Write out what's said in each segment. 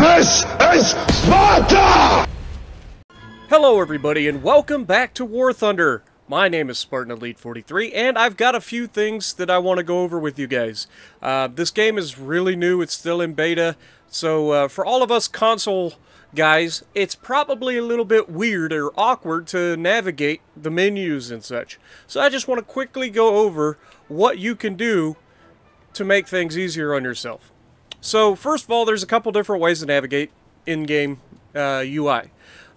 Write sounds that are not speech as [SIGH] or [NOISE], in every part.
This is Sparta! Hello everybody and welcome back to War Thunder. My name is Spartan Elite 43 and I've got a few things that I want to go over with you guys. Uh, this game is really new, it's still in beta, so uh, for all of us console guys, it's probably a little bit weird or awkward to navigate the menus and such. So I just want to quickly go over what you can do to make things easier on yourself. So first of all, there's a couple different ways to navigate in-game uh, UI.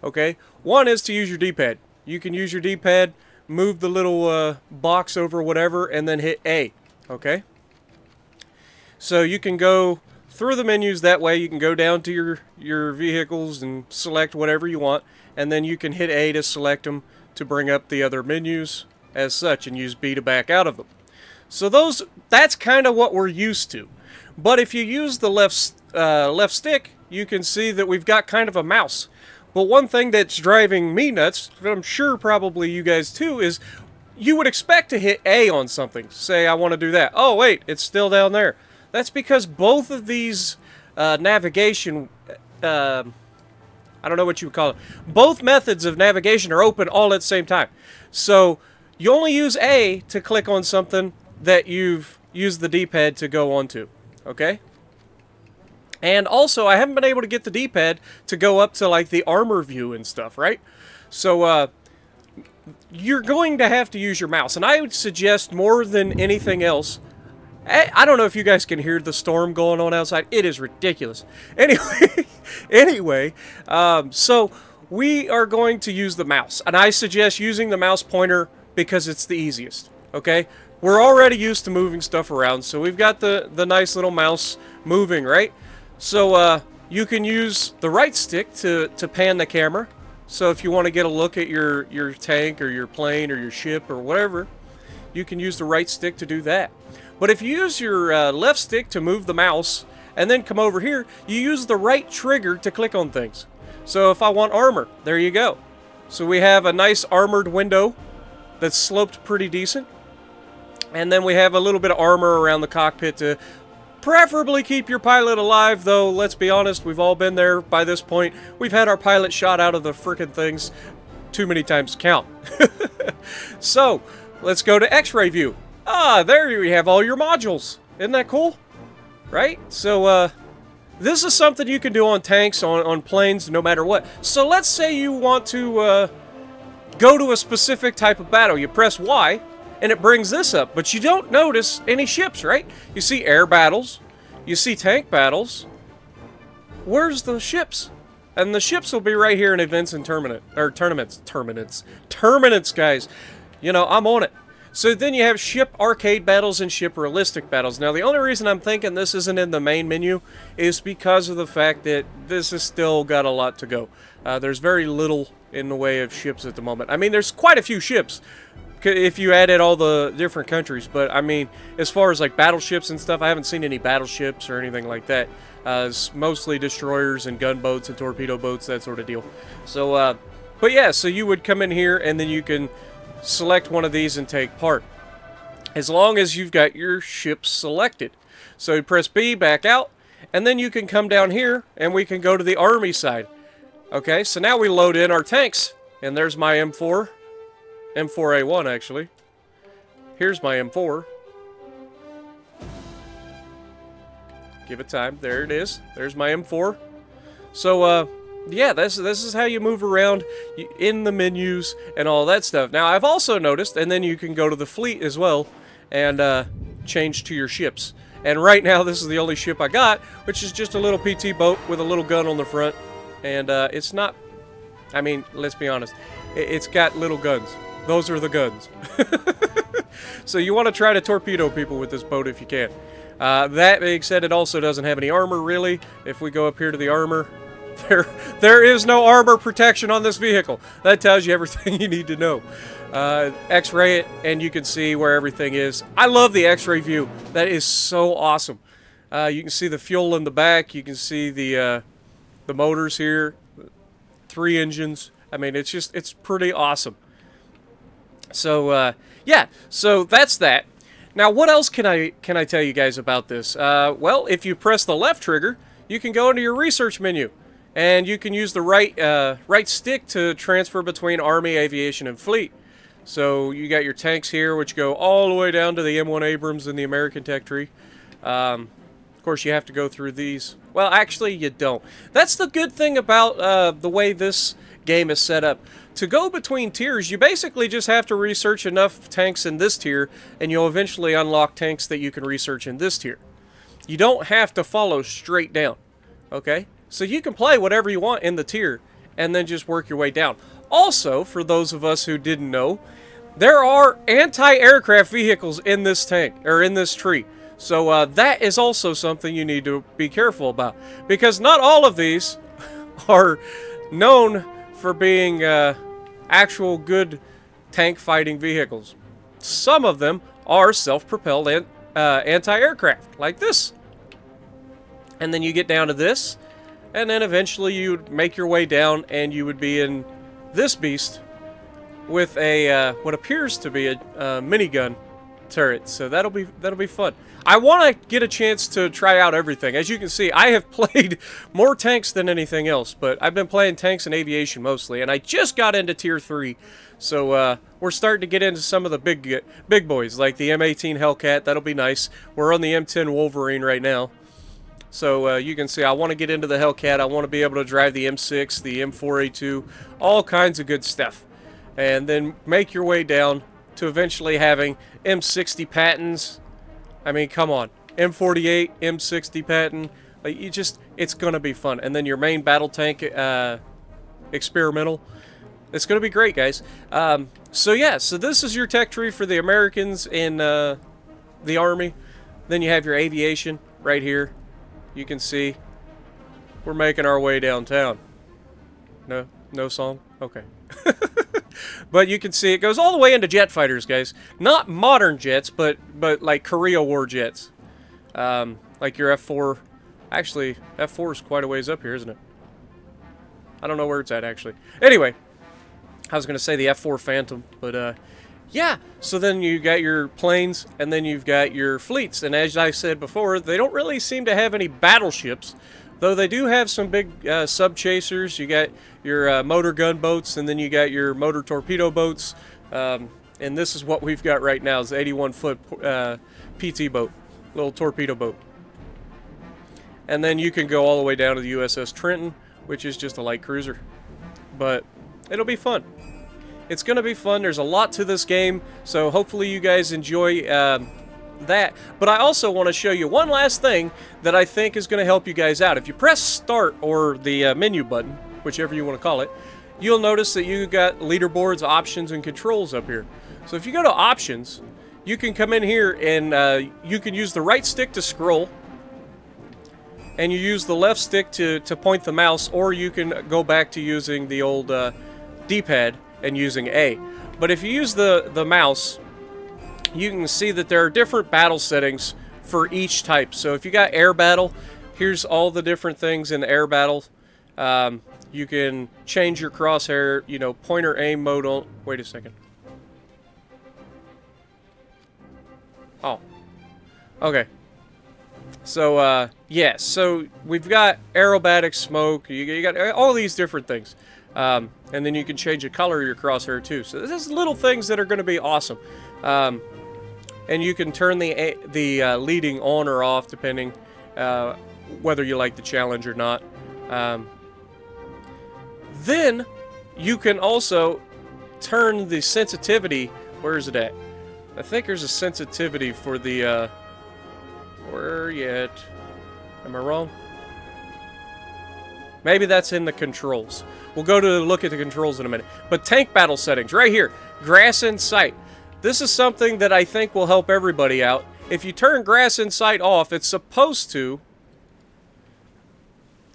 Okay, one is to use your D-pad. You can use your D-pad, move the little uh, box over whatever, and then hit A. Okay. So you can go through the menus that way. You can go down to your your vehicles and select whatever you want, and then you can hit A to select them to bring up the other menus as such, and use B to back out of them. So those that's kind of what we're used to. But if you use the left uh, left stick, you can see that we've got kind of a mouse. But one thing that's driving me nuts, I'm sure probably you guys too, is you would expect to hit A on something. Say, I want to do that. Oh, wait, it's still down there. That's because both of these uh, navigation, uh, I don't know what you would call it, both methods of navigation are open all at the same time. So you only use A to click on something that you've used the D-pad to go onto. Okay? And also, I haven't been able to get the D-pad to go up to, like, the armor view and stuff, right? So, uh, you're going to have to use your mouse. And I would suggest more than anything else, I, don't know if you guys can hear the storm going on outside. It is ridiculous. [LAUGHS] Anyway, anyway, um, so we are going to use the mouse. And I suggest using the mouse pointer because it's the easiest, okay? We're already used to moving stuff around, so we've got the, the nice little mouse moving, right? So uh, you can use the right stick to, to pan the camera. So if you want to get a look at your, your tank or your plane or your ship or whatever, you can use the right stick to do that. But if you use your uh, left stick to move the mouse and then come over here, you use the right trigger to click on things. So if I want armor, there you go. So we have a nice armored window that's sloped pretty decent. And then we have a little bit of armor around the cockpit to preferably keep your pilot alive, though, let's be honest, we've all been there by this point. We've had our pilot shot out of the frickin' things too many times to count. [LAUGHS] so, let's go to X-ray view. Ah, there you have all your modules. Isn't that cool? Right? So, uh, this is something you can do on tanks, on, on planes, no matter what. So let's say you want to, uh, go to a specific type of battle. You press Y, and it brings this up. But you don't notice any ships, right? You see air battles, you see tank battles. Where's the ships? And the ships will be right here in events and tournament or tournaments, tournaments, tournaments, guys. You know, I'm on it. So then you have ship arcade battles and ship realistic battles. Now, the only reason I'm thinking this isn't in the main menu is because of the fact that this has still got a lot to go. Uh, there's very little in the way of ships at the moment. I mean, there's quite a few ships, if you added all the different countries. But I mean, as far as like battleships and stuff, I haven't seen any battleships or anything like that. Uh, it's mostly destroyers and gunboats and torpedo boats, that sort of deal. So, uh, but yeah, so you would come in here and then you can select one of these and take part. As long as you've got your ships selected. So you press B, back out, and then you can come down here and we can go to the army side. Okay, so now we load in our tanks. And there's my M4. M4A1, actually. Here's my M4. Give it time. There it is. There's my M4. So, uh, yeah, this, this is how you move around in the menus and all that stuff. Now, I've also noticed, and then you can go to the fleet as well and uh, change to your ships. And right now, this is the only ship I got, which is just a little PT boat with a little gun on the front. And uh, it's not, I mean, let's be honest, it's got little guns. Those are the guns. [LAUGHS] so you want to try to torpedo people with this boat if you can. Uh, that being said, it also doesn't have any armor, really. If we go up here to the armor, [LAUGHS] there, there is no armor protection on this vehicle. That tells you everything [LAUGHS] you need to know. Uh, X-ray it, and you can see where everything is. I love the X-ray view. That is so awesome. Uh, you can see the fuel in the back. You can see the uh, the motors here. Three engines. I mean, it's just, it's pretty awesome. So, uh, yeah, so that's that. Now, what else can I can I tell you guys about this? Uh, well, if you press the left trigger, you can go into your research menu and you can use the right uh, right stick to transfer between Army, Aviation, and Fleet. So you got your tanks here, which go all the way down to the M1 Abrams and the American Tech Tree. Um, of course, you have to go through these. Well, actually, you don't. That's the good thing about uh, the way this game is set up. To go between tiers, you basically just have to research enough tanks in this tier, and you'll eventually unlock tanks that you can research in this tier. You don't have to follow straight down, okay? So you can play whatever you want in the tier, and then just work your way down. Also, for those of us who didn't know, there are anti-aircraft vehicles in this tank, or in this tree. So uh, that is also something you need to be careful about. Because not all of these [LAUGHS] are known for being uh, actual good tank fighting vehicles. Some of them are self-propelled uh, anti-aircraft, like this. And then you get down to this, and then eventually you would make your way down and you would be in this beast with a uh, what appears to be a minigun turret. So that'll be that'll be fun. I want to get a chance to try out everything. As you can see, I have [LAUGHS] played more tanks than anything else, but I've been playing tanks and aviation mostly, and I just got into Tier 3. So uh, we're starting to get into some of the big big boys, like the M18 Hellcat. That'll be nice. We're on the M10 Wolverine right now. So uh, you can see I want to get into the Hellcat. I want to be able to drive the M6, the M4A2, all kinds of good stuff. And then make your way down to eventually having M60 Pattons. I mean, come on. M48, M60 Patton. Like, you just, it's going to be fun. And then your main battle tank uh, experimental. It's going to be great, guys. Um, so yeah, so this is your tech tree for the Americans in uh, the Army. Then you have your aviation right here you can see we're making our way downtown. No, no song? Okay. [LAUGHS] but you can see it goes all the way into jet fighters, guys. Not modern jets, but but like Korea War jets. Um, like your F4. Actually, F4 is quite a ways up here, isn't it? I don't know where it's at, actually. Anyway, I was going to say the F4 Phantom, but uh, yeah, so then you got your planes, and then you've got your fleets. And as I said before, they don't really seem to have any battleships, though they do have some big uh, sub-chasers. You got your uh, motor gunboats, and then you got your motor torpedo boats. Um, and this is what we've got right now, is 81-foot uh, PT boat, little torpedo boat. And then you can go all the way down to the USS Trenton, which is just a light cruiser. But it'll be fun. It's going to be fun. There's a lot to this game, so hopefully you guys enjoy um, that. But I also want to show you one last thing that I think is going to help you guys out. If you press Start or the uh, menu button, whichever you want to call it, you'll notice that you got leaderboards, options, and controls up here. So if you go to Options, you can come in here and uh, you can use the right stick to scroll, and you use the left stick to, to point the mouse, or you can go back to using the old uh, D-pad and using A. But if you use the, the mouse, you can see that there are different battle settings for each type. So if you got air battle, here's all the different things in air battle. Um, you can change your crosshair, you know, pointer aim mode on... Wait a second. Oh. Okay. So, uh, yes. Yeah, so we've got aerobatic smoke. You, you got all these different things. Um, and then you can change the color of your crosshair too. So this is little things that are going to be awesome. Um, and you can turn the the uh, leading on or off depending uh, whether you like the challenge or not. Um, then you can also turn the sensitivity. Where is it at? I think there's a sensitivity for the. Uh, where yet? Am I wrong? Maybe that's in the controls. We'll go to look at the controls in a minute. But tank battle settings, right here. Grass in sight. This is something that I think will help everybody out. If you turn grass in sight off, it's supposed to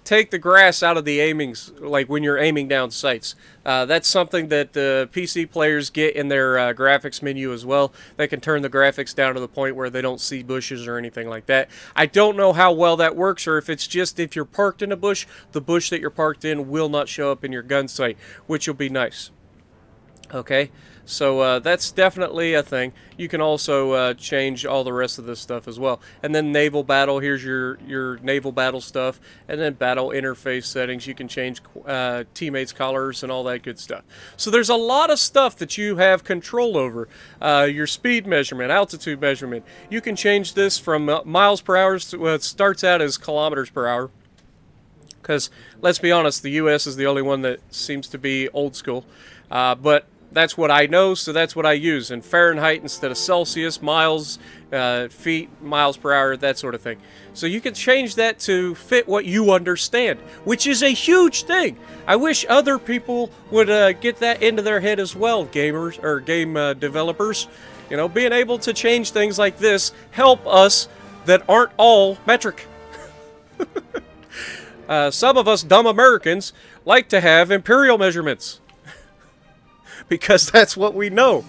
take the grass out of the aimings, like when you're aiming down sights. Uh, that's something that the PC players get in their uh, graphics menu as well. They can turn the graphics down to the point where they don't see bushes or anything like that. I don't know how well that works or if it's just if you're parked in a bush, the bush that you're parked in will not show up in your gun sight, which will be nice. Okay, So uh, that's definitely a thing. You can also uh, change all the rest of this stuff as well. And then naval battle, here's your, your naval battle stuff. And then battle interface settings, you can change uh, teammates' colors and all that good stuff. So there's a lot of stuff that you have control over. Uh, your speed measurement, altitude measurement. You can change this from uh, miles per hour, to, well, it starts out as kilometers per hour. Because, let's be honest, the U.S. is the only one that seems to be old school. Uh, but that's what I know, so that's what I use. In Fahrenheit instead of Celsius, miles, uh, feet, miles per hour, that sort of thing. So you can change that to fit what you understand, which is a huge thing. I wish other people would uh, get that into their head as well, gamers or game uh, developers. You know, being able to change things like this help us that aren't all metric. [LAUGHS] Uh, some of us dumb Americans like to have imperial measurements [LAUGHS] because that's what we know.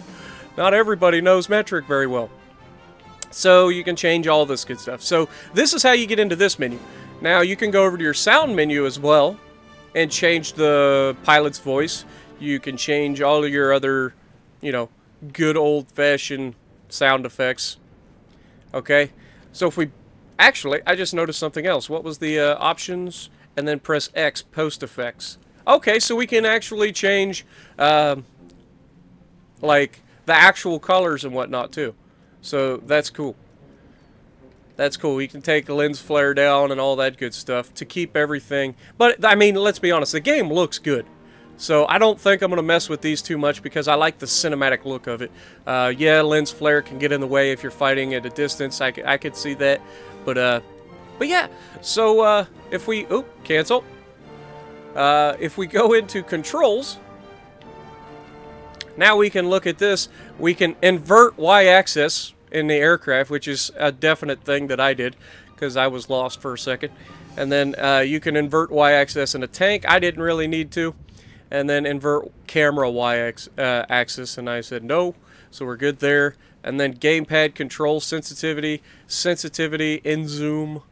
Not everybody knows metric very well. So you can change all this good stuff. So this is how you get into this menu. Now you can go over to your sound menu as well and change the pilot's voice. You can change all of your other, you know, good old-fashioned sound effects. Okay? So if we... Actually, I just noticed something else. What was the uh, options? And then press X, post effects. Okay, so we can actually change... Uh, like the actual colors and whatnot too. So that's cool. That's cool. You can take lens flare down and all that good stuff to keep everything. But, I mean, let's be honest. The game looks good. So I don't think I'm going to mess with these too much because I like the cinematic look of it. Uh, yeah, lens flare can get in the way if you're fighting at a distance. I, I could see that. But, uh, but yeah. So, uh, if we... Oh, cancel. Uh, if we go into controls... Now we can look at this. We can invert y-axis in the aircraft, which is a definite thing that I did because I was lost for a second. And then uh, you can invert y-axis in a tank. I didn't really need to. And then invert camera y-axis, uh, and I said no. So we're good there. And then gamepad control sensitivity, sensitivity, in zoom,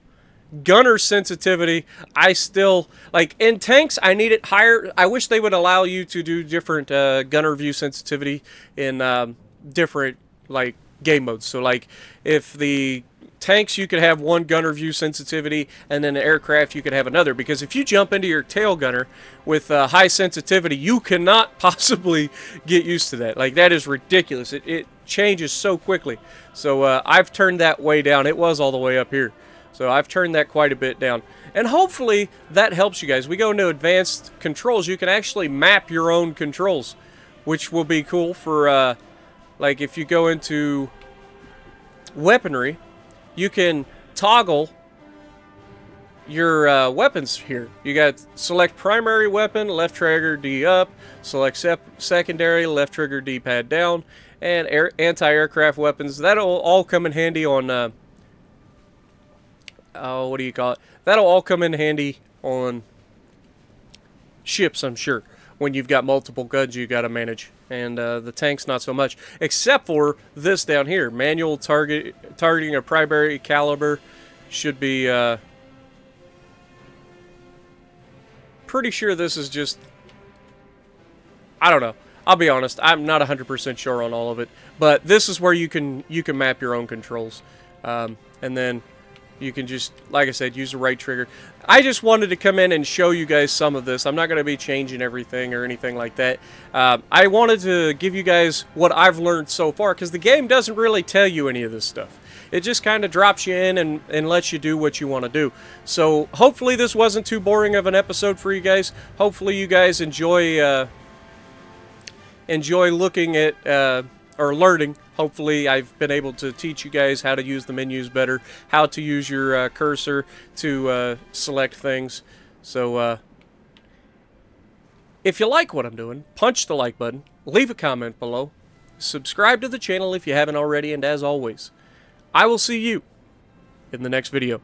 gunner sensitivity i still like in tanks i need it higher. I wish they would allow you to do different uh, gunner view sensitivity in um, different like game modes. So like if the tanks you could have one gunner view sensitivity and then the aircraft you could have another. Because if you jump into your tail gunner with uh, high sensitivity you cannot [LAUGHS] possibly get used to that. Like that is ridiculous. It, it changes so quickly. So uh, I've turned that way down. It was all the way up here so I've turned that quite a bit down. And hopefully that helps you guys. We go into advanced controls. You can actually map your own controls, which will be cool for, uh, like, if you go into weaponry, you can toggle your uh, weapons here. You got select primary weapon, left trigger D up, select secondary, left trigger D pad down, and anti-aircraft weapons. That'll all come in handy on uh, oh, what do you call it? That'll all come in handy on ships, I'm sure, when you've got multiple guns you got to manage. And uh, the tanks, not so much. Except for this down here. Manual target targeting a primary caliber should be... Uh, pretty sure this is just... I don't know. I'll be honest. I'm not 100% sure on all of it. But this is where you can you can map your own controls. Um, and then you can just, like I said, use the right trigger. I just wanted to come in and show you guys some of this. I'm not going to be changing everything or anything like that. Uh, I wanted to give you guys what I've learned so far because the game doesn't really tell you any of this stuff. It just kind of drops you in and, and lets you do what you want to do. So hopefully this wasn't too boring of an episode for you guys. Hopefully you guys enjoy uh, enjoy looking at uh, or learning hopefully I've been able to teach you guys how to use the menus better, how to use your uh, cursor to uh, select things. So uh, if you like what I'm doing, punch the like button, leave a comment below, subscribe to the channel if you haven't already, and as always, I will see you in the next video.